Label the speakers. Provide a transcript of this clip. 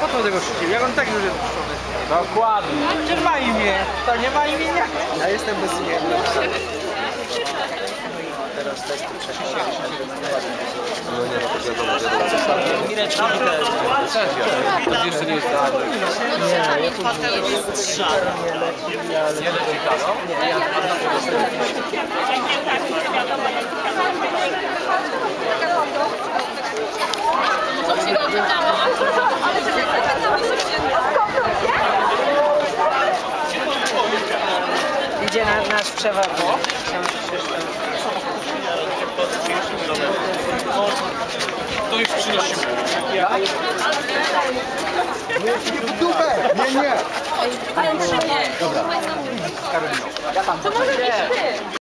Speaker 1: Po co tego szczycił? Jak on tak już jest puszczony?
Speaker 2: Dokładnie.
Speaker 1: Przecież ma imię. To nie ma imienia.
Speaker 3: Ja jestem bezimienny. Teraz testy przeczytaliśmy. No nie, no to wiadomo, wiadomo.
Speaker 2: Mireczki też.
Speaker 3: To jeszcze nie jest tak.
Speaker 2: Nie leci kano?
Speaker 1: Idzie na nasz przewodnik.
Speaker 2: To już przynosił.
Speaker 3: W dupę! Nie, nie!
Speaker 4: To może być ty.